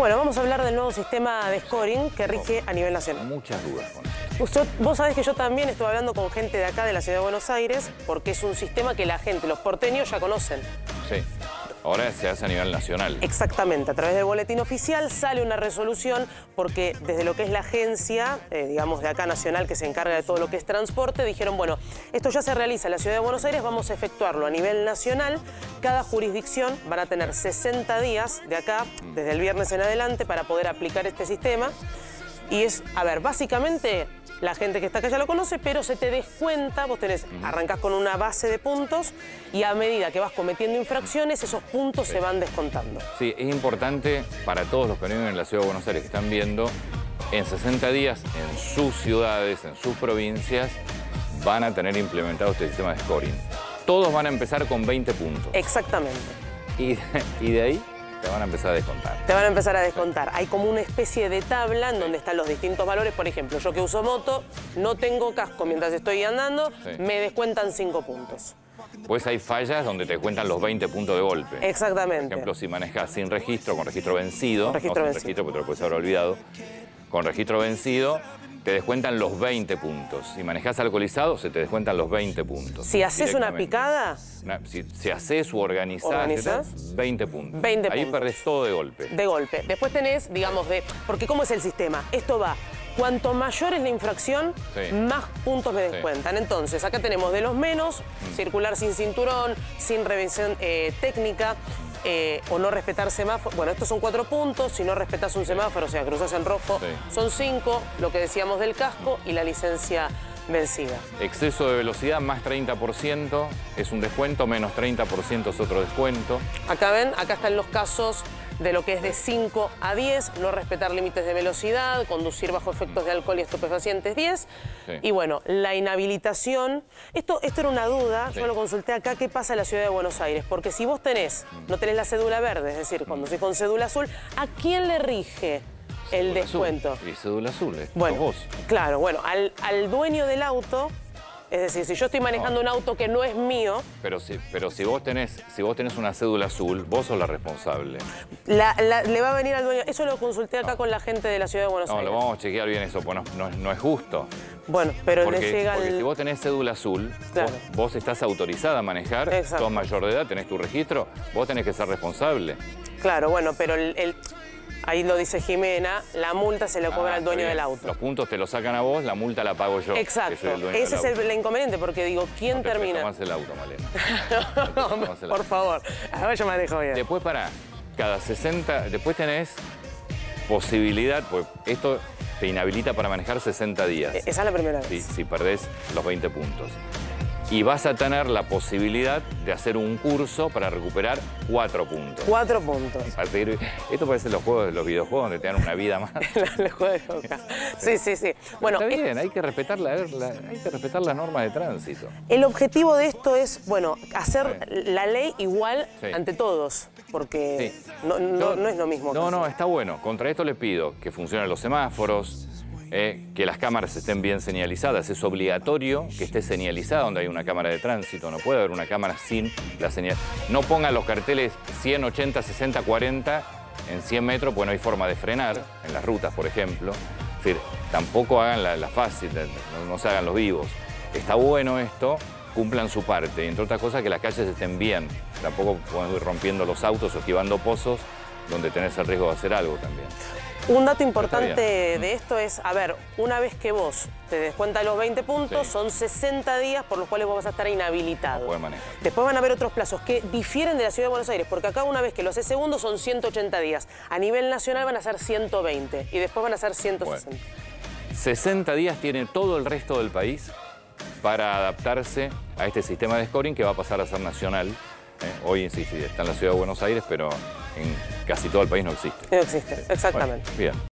Bueno, vamos a hablar del nuevo sistema de scoring que rige a nivel nacional. Muchas dudas con esto. Usted- vos sabés que yo también estuve hablando con gente de acá, de la ciudad de Buenos Aires, porque es un sistema que la gente, los porteños, ya conocen. Sí. Ahora se hace a nivel nacional. Exactamente, a través del boletín oficial sale una resolución porque desde lo que es la agencia, eh, digamos de acá nacional, que se encarga de todo lo que es transporte, dijeron, bueno, esto ya se realiza en la ciudad de Buenos Aires, vamos a efectuarlo a nivel nacional. Cada jurisdicción van a tener 60 días de acá, desde el viernes en adelante, para poder aplicar este sistema. Y es, a ver, básicamente la gente que está acá ya lo conoce, pero se te descuenta, vos tenés, arrancás con una base de puntos y a medida que vas cometiendo infracciones, esos puntos se van descontando. Sí, es importante para todos los que viven en la ciudad de Buenos Aires que están viendo, en 60 días en sus ciudades, en sus provincias, van a tener implementado este sistema de scoring. Todos van a empezar con 20 puntos. Exactamente. Y, y de ahí te van a empezar a descontar. Te van a empezar a descontar. Hay como una especie de tabla en donde están los distintos valores. Por ejemplo, yo que uso moto, no tengo casco mientras estoy andando, Sí. me descuentan 5 puntos. Pues hay fallas donde te cuentan los 20 puntos de golpe. Exactamente. Por ejemplo, si manejas sin registro, con registro vencido, Con registro no sin vencido. registro porque te lo puedes haber olvidado, con registro vencido te descuentan los 20 puntos. Si manejas alcoholizado, se te descuentan los 20 puntos. Si haces una picada, Una- si, si haces o organizás, ¿Organizás? etcétera, 20 puntos. 20 Ahí puntos. perdés todo de golpe. de golpe. Después tenés, digamos, de. Porque, ¿cómo es el sistema? Esto va. Cuanto mayor es la infracción, Sí. más puntos me Sí. descuentan. Entonces, acá tenemos de los menos, Mm. circular sin cinturón, sin revisión eh, técnica, eh, o no respetar semáforo. Bueno, estos son cuatro puntos. Si no respetas un semáforo, o sea, cruzas en rojo, Sí. son cinco. Lo que decíamos del casco y la licencia vencida. Exceso de velocidad más 30% es un descuento, menos 30% es otro descuento. Acá ven, acá están los casos de lo que es de 5 a 10, no respetar límites de velocidad, conducir bajo efectos de alcohol y estupefacientes 10. Sí. Y bueno, la inhabilitación. Esto, esto era una duda, Sí. yo lo consulté acá, ¿qué pasa en la ciudad de Buenos Aires? Porque si vos tenés, no tenés la cédula verde, es decir, conducís con cédula azul, ¿a quién le rige el Cédula descuento? azul. Y cédula azul, es Bueno, vos. claro, bueno, al, al dueño del auto, es decir, si yo estoy manejando un auto que no es mío, Pero si, pero si vos tenés, si vos tenés una cédula azul, vos sos la responsable. la- la- le va a venir al dueño. Eso lo consulté acá con la gente de la ciudad de Buenos No, Aires. lo vamos a chequear bien eso, pues no, no es- no es justo. Bueno, pero Porque, le llega porque el... si vos tenés cédula azul, Claro. vos, vos estás autorizada a manejar, Exacto. sos mayor de edad, tenés tu registro, vos tenés que ser responsable. Claro, bueno, pero el, el- ahí lo dice Jimena, la multa se le cobra Ah, al dueño del auto. Los puntos te los sacan a vos, la multa la pago yo. Exacto, ese es el, inconveniente, porque digo, ¿quién No te termina? más el auto, Malena. No más el Por auto. favor, a ver, yo manejo bien. Después para cada 60, después tenés posibilidad, pues esto te inhabilita para manejar 60 días. E- Esa es la primera vez. si, si perdés los 20 puntos. Y vas a tener la posibilidad de hacer un curso para recuperar 4 puntos. Cuatro puntos. Para seguir- Esto parece los juegos, los videojuegos donde te dan una vida más. Le juego de boca. Sí, sí, sí. Bueno, Está es- bien, hay que respetar la, la- hay que respetar las normas de tránsito. el objetivo de esto es, bueno, hacer la ley igual Sí. ante todos, porque Sí. no, no- Yo- no es lo mismo. No, no, está bueno. Contra esto le pido que funcionen los semáforos, eh, que las cámaras estén bien señalizadas. Es obligatorio que esté señalizada donde hay una cámara de tránsito. No puede haber una cámara sin la señal. No pongan los carteles 100, 80, 60, 40 en 100 metros, porque no hay forma de frenar, en las rutas, por ejemplo. Es decir, tampoco hagan la, la fácil, no, no se hagan los vivos. Está bueno esto, cumplan su parte. Y entre otras cosas, que las calles estén bien. Tampoco podemos ir rompiendo los autos o esquivando pozos donde tenés el riesgo de hacer algo también. Un dato importante de esto es, a ver, una vez que vos te descuentas los 20 puntos, Sí. son 60 días por los cuales vos vas a estar inhabilitado. No manejar. Después van a haber otros plazos que difieren de la Ciudad de Buenos Aires, porque acá una vez que lo haces segundo son 180 días. A nivel nacional van a ser 120 y después van a ser 160. 60 días tiene todo el resto del país para adaptarse a este sistema de scoring que va a pasar a ser nacional. Eh, hoy sí, sí, está en la ciudad de Buenos Aires, pero en casi todo el país no existe. No existe, exactamente. Bueno, bien.